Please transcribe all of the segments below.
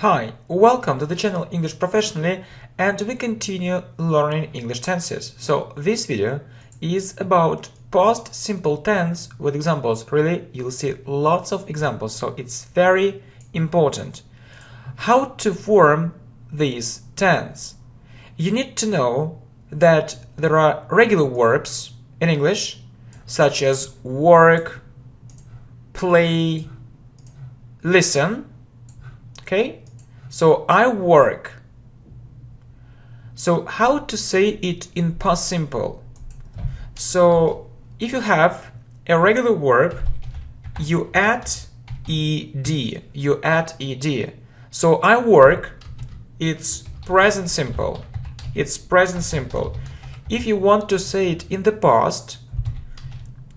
Hi, welcome to the channel English Professionally and we continue learning English tenses. So this video is about past simple tense with examples. Really, you'll see lots of examples, so it's very important. How to form these tense? You need to know that there are regular verbs in English such as work, play, listen. Okay? So I work. So how to say it in past simple? So if you have a regular verb, you add ed, you add ed. So I work, it's present simple. It's present simple. If you want to say it in the past,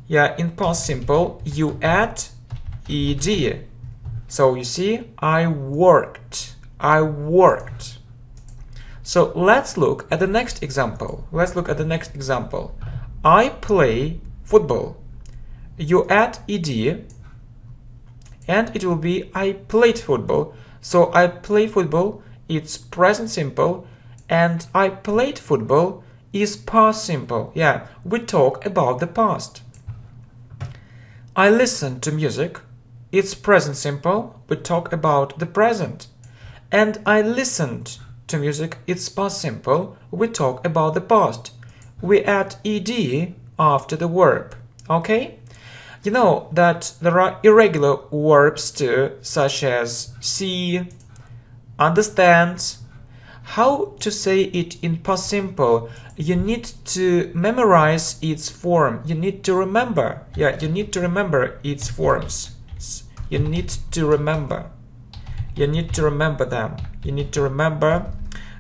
yeah, in past simple, you add ed. So you see, I worked, I worked. So let's look at the next example. Let's look at the next example. I play football. You add ed and it will be I played football. So I play football, it's present simple and I played football is past simple. Yeah, we talk about the past. I listen to music, it's present simple, we talk about the present. And I listened to music, it's past simple, we talk about the past we add ed after the verb, okay? You know that there are irregular verbs too, such as see, understand. How to say it in past simple? You need to memorize its form. You need to remember. Yeah, you need to remember its forms. You need to remember. You need to remember them. You need to remember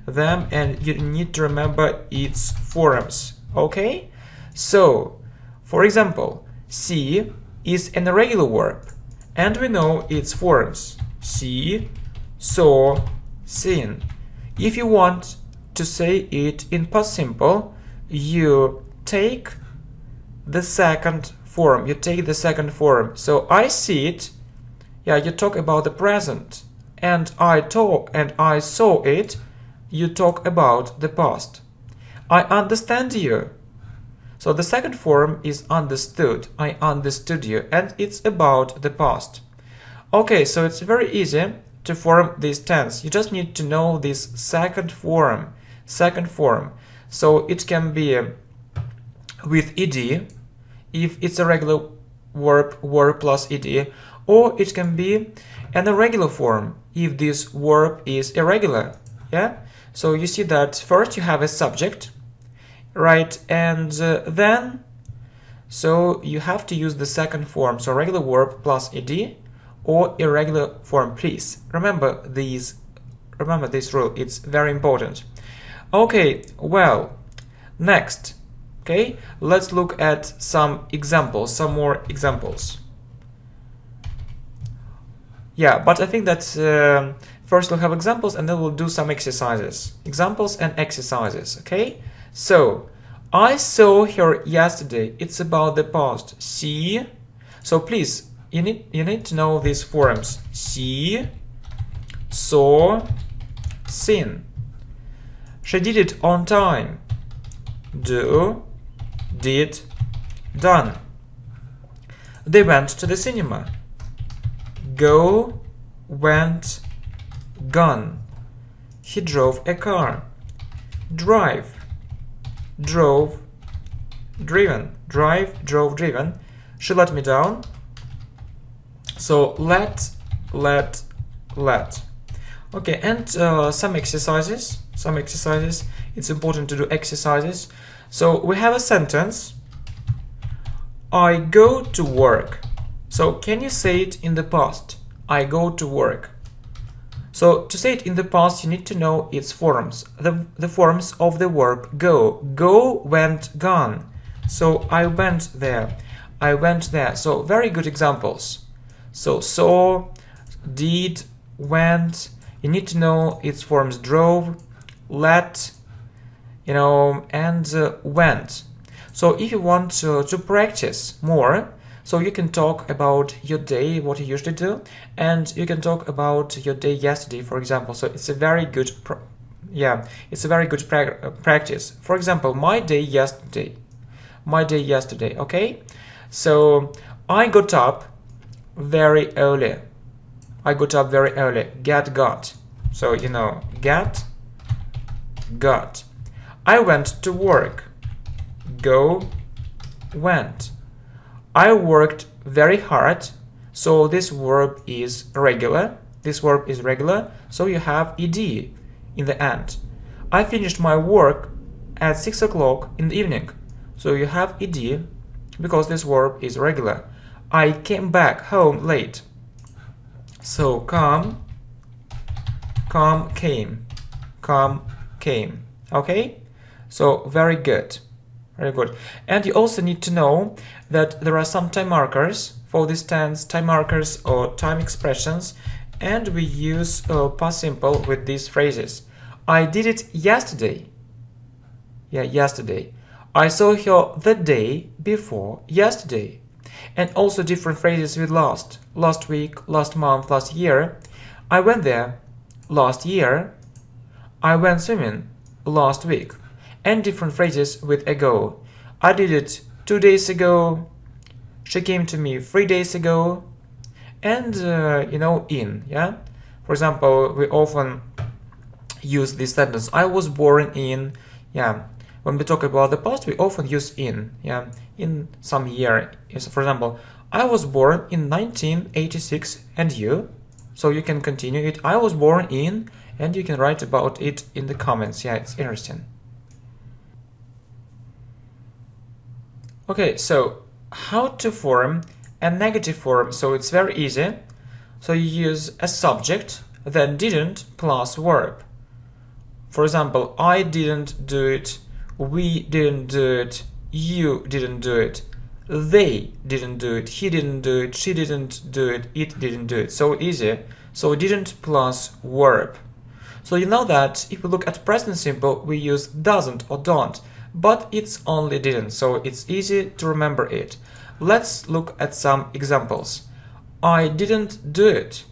them and you need to remember its forms okay? So for example see is an irregular verb and we know its forms. See saw seen if you want to say it in past simple you take the second form. You take the second form. So i see it yeah you talk about the present and i talk and i saw it you talk about the past. I understand you. So the second form is understood. I understood you and it's about the past. Okay, so it's very easy to form this tense. You just need to know this second form. Second form. So it can be with ed if it's a regular verb, verb plus ed, or it can be an irregular form if this verb is irregular. Yeah? So you see that first you have a subject, right? And uh, then, so you have to use the second form, so regular verb plus ed or irregular form, please. Remember these, remember this rule, it's very important. Okay, well, next, okay, let's look at some examples, some more examples. Yeah, but I think that uh, First we'll have examples and then we'll do some exercises. Examples and exercises, okay? So, I saw her yesterday. It's about the past. See? So please, you need, you need to know these forms. See, saw, seen. She did it on time. Do, did, done. They went to the cinema. Go, went, gone. He drove a car. Drive. Drove. Driven. Drive, drove, driven. She let me down. So let, let, let. Okay, and uh, some exercises. Some exercises. It's important to do exercises. So we have a sentence. I go to work. So can you say it in the past? I go to work. So to say it in the past, you need to know its forms. The, the forms of the verb go. Go, went, gone. So I went there. I went there. So very good examples. So saw, did, went. You need to know its forms drove, let, you know, and uh, went. So if you want to, to practice more, So you can talk about your day, what you usually do, and you can talk about your day yesterday, for example. So it's a very good, yeah, it's a very good pra uh, practice. For example, my day yesterday, my day yesterday. Okay, so I got up very early. I got up very early. Get got. So you know, get got. I went to work. Go went. I worked very hard. So this verb is regular. This verb is regular. So you have ed in the end. I finished my work at 6 o'clock in the evening. So you have ed because this verb is regular. I came back home late. So come, come, came, come, came. Okay? So very good. Very good. And you also need to know that there are some time markers for this tense, time markers or time expressions, and we use uh, past simple with these phrases. I did it yesterday. Yeah, yesterday. I saw her the day before yesterday. And also different phrases with last. Last week, last month, last year. I went there last year. I went swimming last week and different phrases with ago. I did it two days ago, she came to me three days ago, and uh, you know, in, yeah? For example, we often use this sentence, I was born in, yeah, when we talk about the past, we often use in, yeah, in some year. For example, I was born in 1986 and you? So you can continue it. I was born in and you can write about it in the comments. Yeah, it's interesting. Okay, so how to form a negative form? So it's very easy. So you use a subject, then didn't plus verb. For example, I didn't do it, we didn't do it, you didn't do it, they didn't do it, he didn't do it, she didn't do it, it didn't do it. So easy. So didn't plus verb. So you know that if we look at present simple, we use doesn't or don't but it's only didn't, so it's easy to remember it. Let's look at some examples. I didn't do it.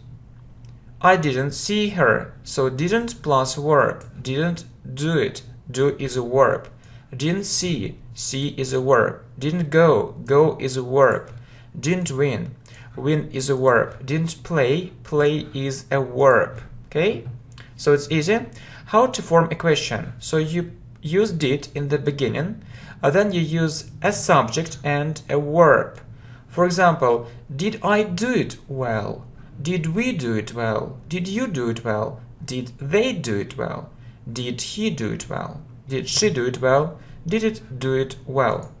I didn't see her, so didn't plus verb. Didn't do it. Do is a verb. Didn't see. See is a verb. Didn't go. Go is a verb. Didn't win. Win is a verb. Didn't play. Play is a verb. Okay? So it's easy. How to form a question? So you use did in the beginning, uh, then you use a subject and a verb. For example, did I do it well? Did we do it well? Did you do it well? Did they do it well? Did he do it well? Did she do it well? Did it do it well?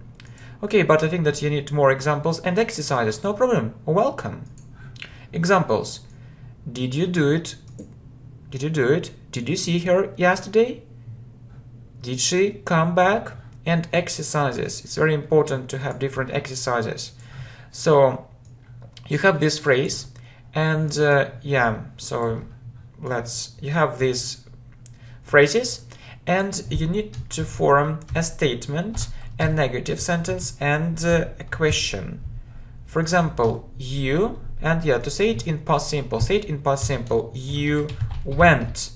Okay, but I think that you need more examples and exercises. No problem. Welcome. Examples. Did you do it? Did you do it? Did you see her yesterday? Did she come back? And exercises. It's very important to have different exercises. So you have this phrase and uh, yeah, so let's, you have these phrases and you need to form a statement, a negative sentence and uh, a question. For example, you, and yeah, to say it in past simple, say it in past simple, you went,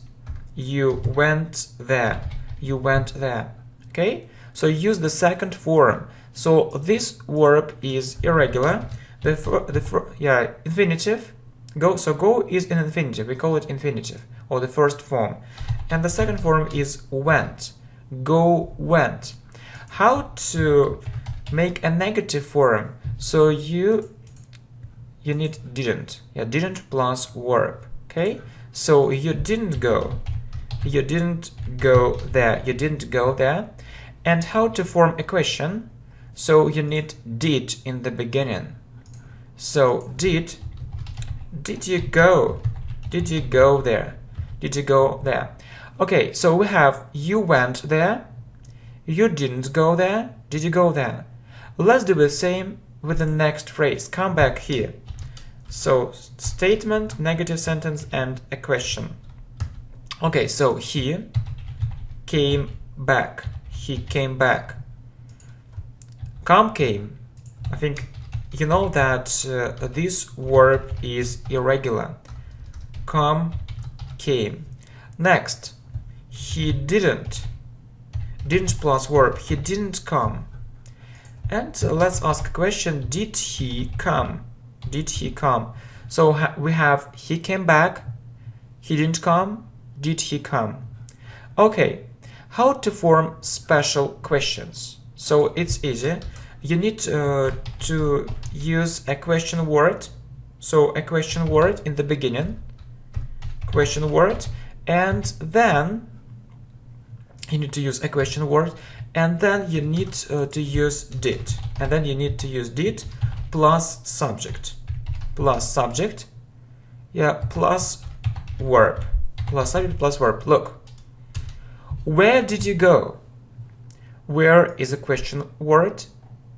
you went there you went there. Okay, so use the second form. So this verb is irregular. The, the yeah infinitive go so go is an infinitive. We call it infinitive or the first form, and the second form is went. Go went. How to make a negative form? So you you need didn't. Yeah, didn't plus verb. Okay, so you didn't go you didn't go there, you didn't go there. And how to form a question? So you need did in the beginning. So did, did you go? Did you go there? Did you go there? Okay, so we have you went there, you didn't go there, did you go there? Let's do the same with the next phrase. Come back here. So statement, negative sentence, and a question. Okay, so he came back. He came back. Come came. I think you know that uh, this verb is irregular. Come, came. Next, he didn't. Didn't plus verb. He didn't come. And let's ask a question. Did he come? Did he come? So ha we have he came back. He didn't come. Did he come? Okay. How to form special questions? So it's easy. You need uh, to use a question word. So a question word in the beginning. Question word. And then you need to use a question word. And then you need uh, to use did. And then you need to use did plus subject. Plus subject. Yeah plus verb plus subject plus verb look where did you go where is a question word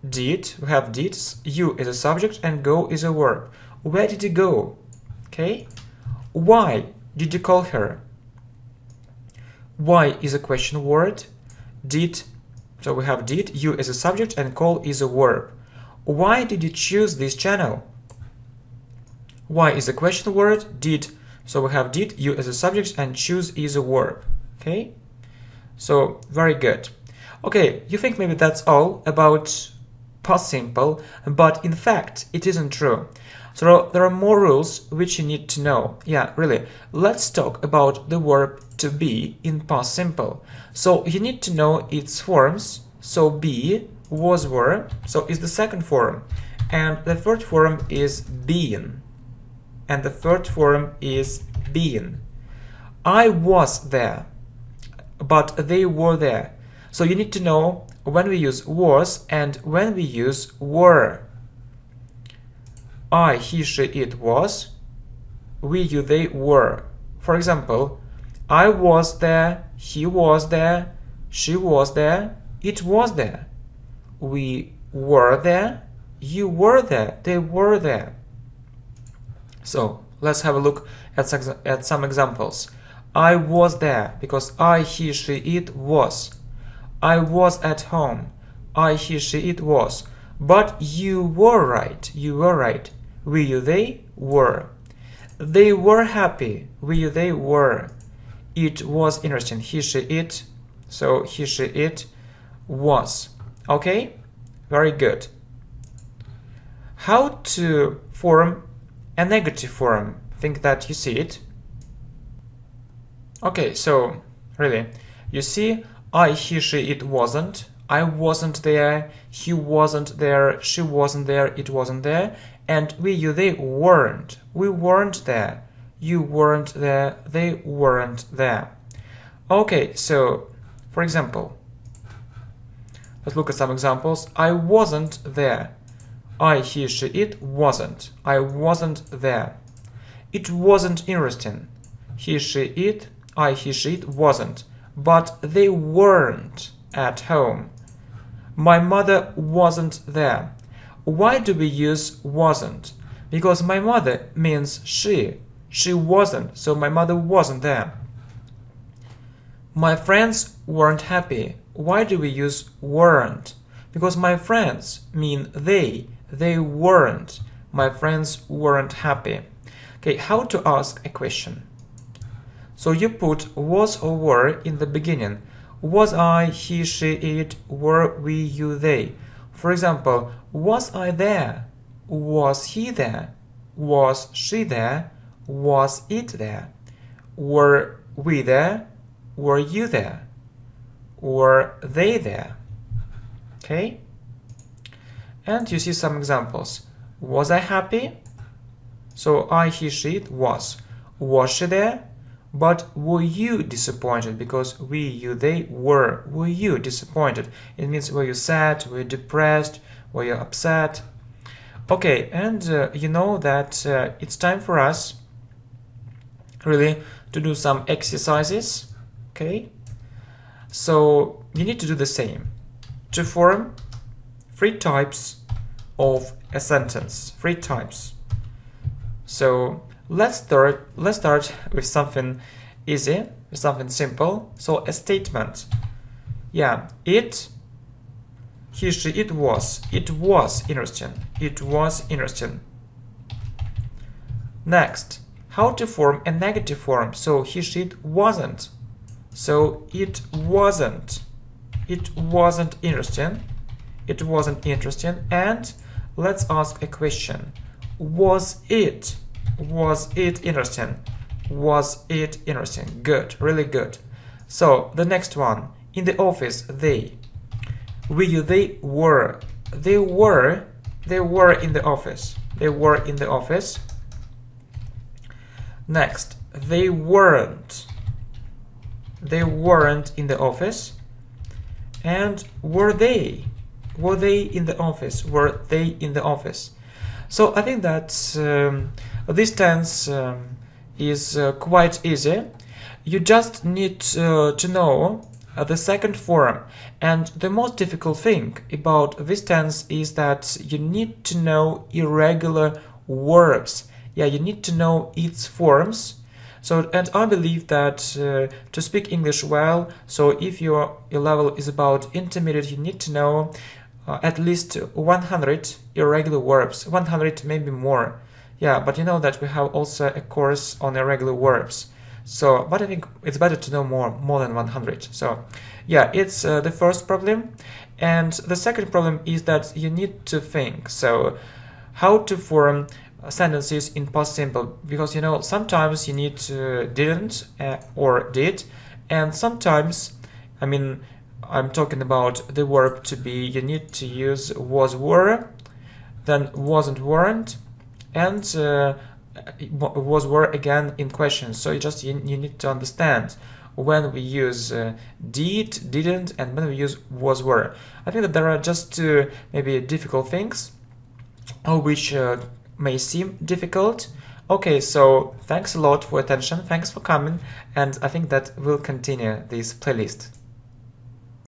did, we have did, you is a subject and go is a verb. Where did you go? Okay. Why did you call her? Why is a question word. Did, so we have did, you is a subject and call is a verb. Why did you choose this channel? Why is a question word. Did, so we have did, you as a subject and choose is a verb. Okay. So very good. Okay, you think maybe that's all about past simple, but in fact it isn't true. So there are more rules which you need to know. Yeah, really. Let's talk about the verb to be in past simple. So you need to know its forms. So be was were, so is the second form. And the third form is being. And the third form is been. I was there, but they were there. So you need to know when we use was and when we use were. I, he, she, it was. We, you, they were. For example, I was there, he was there, she was there, it was there. We were there, you were there, they were there. So let's have a look at, at some examples. I was there because I, he, she, it was. I was at home. I, he, she, it was. But you were right. You were right. We, you, they were. They were happy. We, you, they were. It was interesting. He, she, it. So he, she, it was. Okay? Very good. How to form a negative form? Think that you see it. Okay, so really, you see I, he, she, it wasn't. I wasn't there. He wasn't there. She wasn't there. It wasn't there. And we, you, they weren't. We weren't there. You weren't there. They weren't there. Okay, so for example, let's look at some examples. I wasn't there. I, he, she, it wasn't. I wasn't there. It wasn't interesting. He, she, it. I, he, she, it wasn't but they weren't at home. My mother wasn't there. Why do we use wasn't? Because my mother means she. She wasn't, so my mother wasn't there. My friends weren't happy. Why do we use weren't? Because my friends mean they. They weren't. My friends weren't happy. Okay, how to ask a question? So you put was or were in the beginning. Was I, he, she, it, were we, you, they. For example, was I there? Was he there? Was she there? Was it there? Were we there? Were you there? Were they there? Okay? And you see some examples. Was I happy? So I, he, she, it was. Was she there? But were you disappointed? Because we, you, they were. Were you disappointed? It means were you sad? Were you depressed? Were you upset? Okay, and uh, you know that uh, it's time for us really to do some exercises. Okay, so you need to do the same to form three types of a sentence. Three types. So Let's start, let's start with something easy, something simple. So a statement. Yeah, it he, she, it was. It was interesting. It was interesting. Next, how to form a negative form. So he, she, it wasn't. So it wasn't. It wasn't interesting. It wasn't interesting. And let's ask a question. Was it? Was it interesting? Was it interesting? Good, really good. So the next one. In the office, they. We, they were. They were. They were in the office. They were in the office. Next, they weren't. They weren't in the office. And were they? Were they in the office? Were they in the office? So I think that um, this tense um, is uh, quite easy. You just need uh, to know uh, the second form. And the most difficult thing about this tense is that you need to know irregular verbs. Yeah, you need to know its forms. So, and I believe that uh, to speak English well, so if your, your level is about intermediate, you need to know uh, at least 100 irregular verbs, 100 maybe more. Yeah, but you know that we have also a course on irregular verbs. So, but I think it's better to know more, more than 100. So, yeah, it's uh, the first problem. And the second problem is that you need to think. So, how to form sentences in past simple because you know sometimes you need to didn't uh, or did and sometimes I mean I'm talking about the verb to be. You need to use was were then wasn't weren't and uh, was were again in question. so you just you, you need to understand when we use uh, did didn't and when we use was were. I think that there are just two maybe difficult things which uh, may seem difficult. Okay so thanks a lot for attention. Thanks for coming and I think that we'll continue this playlist